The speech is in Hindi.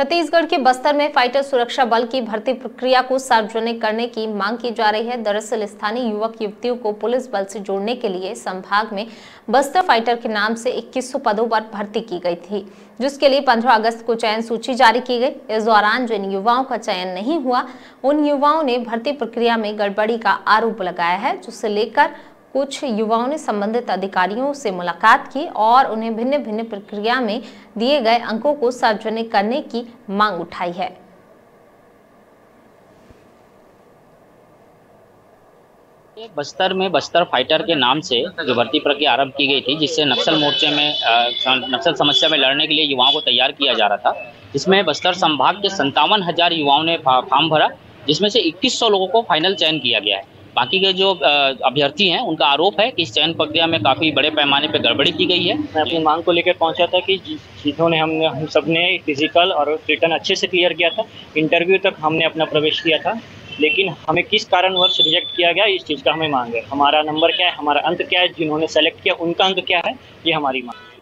छत्तीसगढ़ के बस्तर में फाइटर सुरक्षा बल की भर्ती प्रक्रिया को सार्वजनिक करने की मांग की जा रही है। दरअसल स्थानीय युवक युवतियों को पुलिस बल से जोड़ने के लिए संभाग में बस्तर फाइटर के नाम से 2100 पदों पर भर्ती की गई थी, जिसके लिए 15 अगस्त को चयन सूची जारी की गई। इस दौरान जिन युवाओं का चयन नहीं हुआ, उन युवाओं ने भर्ती प्रक्रिया में गड़बड़ी का आरोप लगाया है, जिसे लेकर कुछ युवाओं ने संबंधित अधिकारियों से मुलाकात की और उन्हें भिन्न भिन्न प्रक्रिया में दिए गए अंकों को सार्वजनिक करने की मांग उठाई है। बस्तर में बस्तर फाइटर के नाम से जो भर्ती प्रक्रिया आरंभ की गई थी, जिससे नक्सल मोर्चे में नक्सल समस्या में लड़ने के लिए युवाओं को तैयार किया जा रहा था, जिसमें बस्तर संभाग के संतावन हज़ार युवाओं ने फॉर्म भरा, जिसमें से 2100 लोगों को फाइनल चयन किया गया है। बाकी के जो अभ्यर्थी हैं, उनका आरोप है कि इस चयन प्रक्रिया में काफ़ी बड़े पैमाने पर गड़बड़ी की गई है। मैं अपनी मांग को लेकर पहुँचा था कि जिन्होंने हमने, हम सबने फ़िज़िकल और रिटर्न अच्छे से क्लियर किया था। इंटरव्यू तक हमने अपना प्रवेश किया था। लेकिन हमें किस कारणवश रिजेक्ट किया गया, इस चीज़ का हमें मांग है। हमारा नंबर क्या है, हमारा अंक क्या है, जिन्होंने सेलेक्ट किया, उनका अंक क्या है, ये हमारी मांग है।